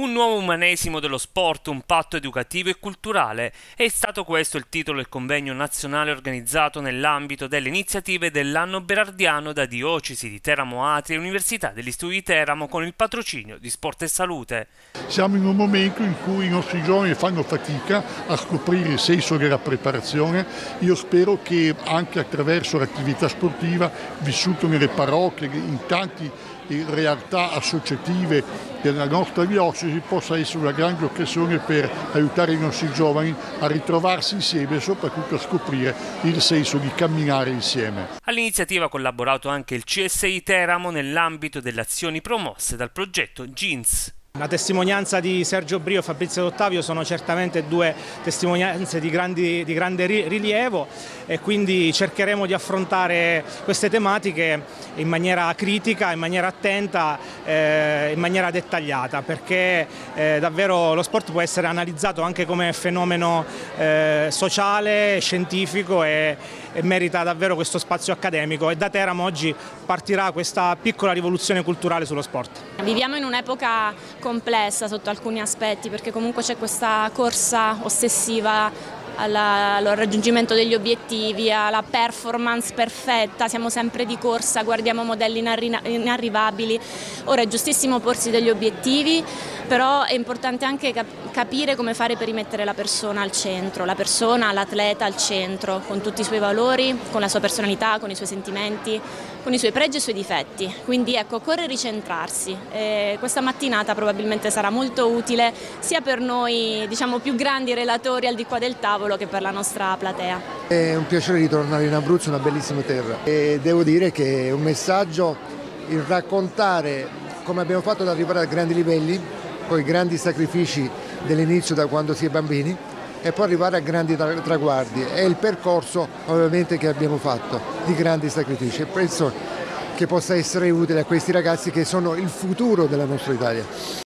Un nuovo umanesimo dello sport, un patto educativo e culturale. È stato questo il titolo del convegno nazionale organizzato nell'ambito delle iniziative dell'anno berardiano da Diocesi di Teramo Atri e Università degli Studi di Teramo con il patrocinio di Sport e Salute. Siamo in un momento in cui i nostri giovani fanno fatica a scoprire il senso della preparazione. Io spero che anche attraverso l'attività sportiva vissuta nelle parrocchie, in tanti realtà associative della nostra diocesi possa essere una grande occasione per aiutare i nostri giovani a ritrovarsi insieme e soprattutto a scoprire il senso di camminare insieme. All'iniziativa ha collaborato anche il CSI Teramo nell'ambito delle azioni promosse dal progetto Jeans. La testimonianza di Sergio Brio e Fabrizio D'Ottavio sono certamente due testimonianze di, grandi, di, grande rilievo e quindi cercheremo di affrontare queste tematiche in maniera critica, in maniera attenta, eh, in maniera dettagliata perché eh, davvero lo sport può essere analizzato anche come fenomeno eh, sociale, scientifico e, e merita davvero questo spazio accademico e da Teramo oggi partirà questa piccola rivoluzione culturale sullo sport. Viviamo in un'epoca complessa sotto alcuni aspetti perché comunque c'è questa corsa ossessiva alla, al raggiungimento degli obiettivi, alla performance perfetta, siamo sempre di corsa, guardiamo modelli inarrivabili. Ora è giustissimo porsi degli obiettivi, però è importante anche capire come fare per rimettere la persona al centro, la persona, l'atleta al centro, con tutti i suoi valori, con la sua personalità, con i suoi sentimenti, con i suoi pregi e i suoi difetti. Quindi ecco, occorre ricentrarsi. E questa mattinata probabilmente sarà molto utile sia per noi diciamo, più grandi relatori al di qua del tavolo che per la nostra platea. È un piacere ritornare in Abruzzo, una bellissima terra. E devo dire che è un messaggio il raccontare come abbiamo fatto ad arrivare a grandi livelli, con i grandi sacrifici dell'inizio da quando si è bambini e poi arrivare a grandi traguardi. È il percorso ovviamente che abbiamo fatto di grandi sacrifici e penso che possa essere utile a questi ragazzi che sono il futuro della nostra Italia.